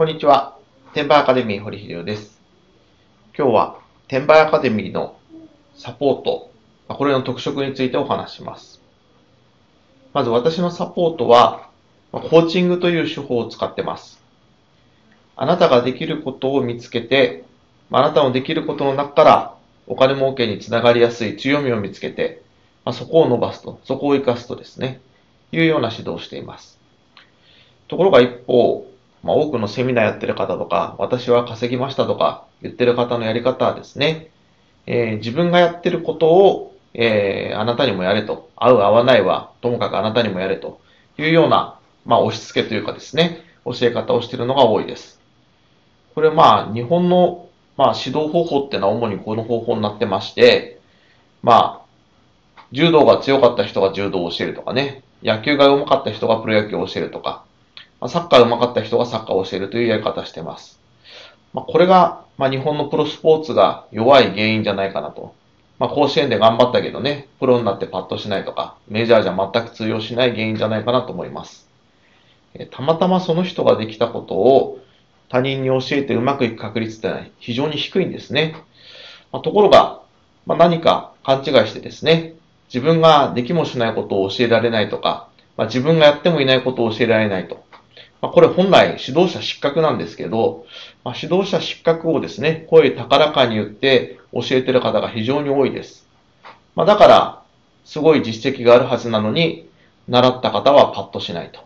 こんにちは。転売アカデミー堀秀夫です。今日は転売アカデミーのサポート、これの特色についてお話します。まず私のサポートは、コーチングという手法を使ってます。あなたができることを見つけて、あなたのできることの中からお金儲けにつながりやすい強みを見つけて、そこを伸ばすと、そこを活かすとですね、いうような指導をしています。ところが一方、まあ、多くのセミナーやってる方とか、私は稼ぎましたとか言ってる方のやり方はですね、えー自分がやってることを、えーあなたにもやれと、合う合わないは、ともかくあなたにもやれと。いうような、まあ、押し付けというかですね、教え方をしているのが多いです。これまあ、日本の、まあ、指導方法っていうのは主にこの方法になってまして、まあ、柔道が強かった人が柔道を教えるとかね、野球が上手かった人がプロ野球を教えるとか、まサッカー上手かった人がサッカーを教えるというやり方をしています。まあ、これが、まあ、日本のプロスポーツが弱い原因じゃないかなと。まあ、甲子園で頑張ったけどね、プロになってパッとしないとか、メジャーじゃ全く通用しない原因じゃないかなと思います。えたまたまその人ができたことを他人に教えてうまくいく確率ってのは非常に低いんですね。まあ、ところが、まあ、何か勘違いしてですね、自分ができもしないことを教えられないとか、まあ、自分がやってもいないことを教えられないと。まあ、これ本来指導者失格なんですけど、まあ、指導者失格をですね、声高らかに言って教えてる方が非常に多いです。まあ、だから、すごい実績があるはずなのに、習った方はパッとしないと。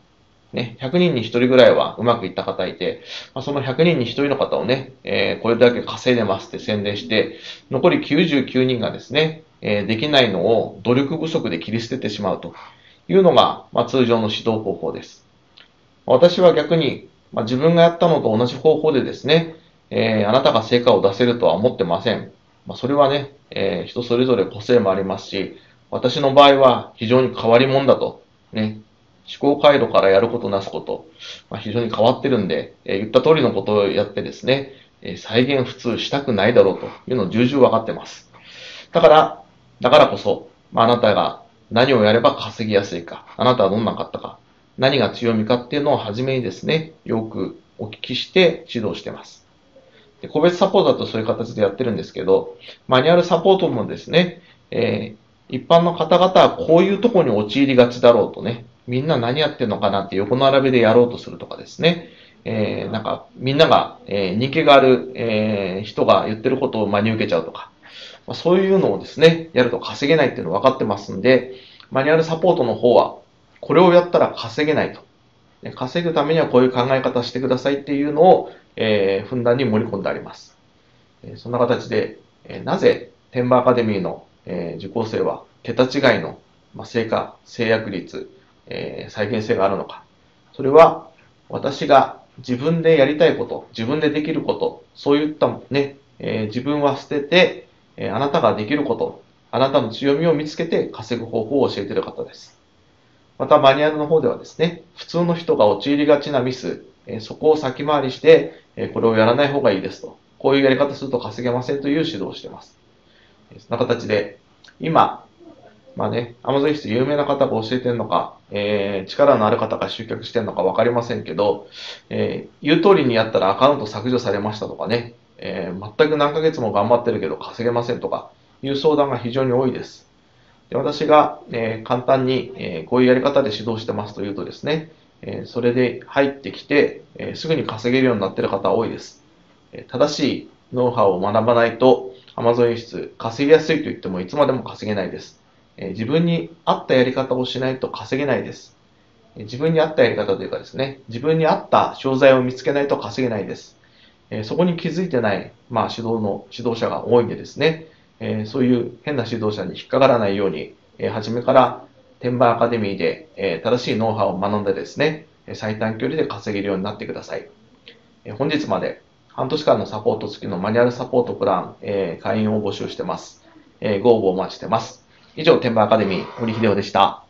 ね、100人に1人ぐらいはうまくいった方いて、まあ、その100人に1人の方をね、えーこれだけ稼いでますって宣伝して、残り99人がですね、えーできないのを努力不足で切り捨ててしまうというのが、まあ、通常の指導方法です。私は逆に、まあ、自分がやったのと同じ方法でですね、えーあなたが成果を出せるとは思ってません。まあ、それはね、えー人それぞれ個性もありますし、私の場合は非常に変わり者だと、ね、思考回路からやることなすこと、まあ、非常に変わってるんで、えー言った通りのことをやってですね、え再現普通したくないだろうというのを重々分かってます。だから、だからこそ、まあ、あなたが何をやれば稼ぎやすいか、あなたはどんなかったか、何が強みかっていうのを初めにですね、よくお聞きして指導してます。で個別サポートだとそういう形でやってるんですけど、マニュアルサポートもですね、えー一般の方々はこういうとこに陥りがちだろうとね、みんな何やってんのかなって横並びでやろうとするとかですね、えーなんかみんなが、えー人気がある、えー人が言ってることを真に受けちゃうとか、まあ、そういうのをですね、やると稼げないっていうの分かってますんで、マニュアルサポートの方は、これをやったら稼げないと。稼ぐためにはこういう考え方してくださいっていうのを、えーふんだんに盛り込んであります。えそんな形で、えなぜ、天馬アカデミーの、え受講生は桁違いの、ま、成果、制約率、え再現性があるのか。それは、私が自分でやりたいこと、自分でできること、そういったね、え自分は捨てて、えあなたができること、あなたの強みを見つけて稼ぐ方法を教えている方です。また、マニュアルの方ではですね、普通の人が陥りがちなミス、そこを先回りして、これをやらない方がいいですと。こういうやり方すると稼げませんという指導をしています。そんな形で、今、まあね、アマゾン室有名な方が教えてるのか、えー力のある方が集客してるのかわかりませんけど、えー言う通りにやったらアカウント削除されましたとかね、えー全く何ヶ月も頑張ってるけど稼げませんとかいう相談が非常に多いです。で私が、え簡単に、えこういうやり方で指導してますというとですね、えそれで入ってきて、えすぐに稼げるようになっている方多いです。え正しいノウハウを学ばないと Amazon 輸出稼ぎやすいと言ってもいつまでも稼げないです。え自分に合ったやり方をしないと稼げないです。え自分に合ったやり方というかですね、自分に合った商材を見つけないと稼げないです。えそこに気づいてない、まあ、指導の指導者が多いんでですね、えーそういう変な指導者に引っかからないように、えー初めから天馬アカデミーで、えー正しいノウハウを学んでですね、最短距離で稼げるようになってください。えー本日まで半年間のサポート付きのマニュアルサポートプラン、えー会員を募集してます。えーご応募お待ちしてます。以上、天馬アカデミー、森秀夫でした。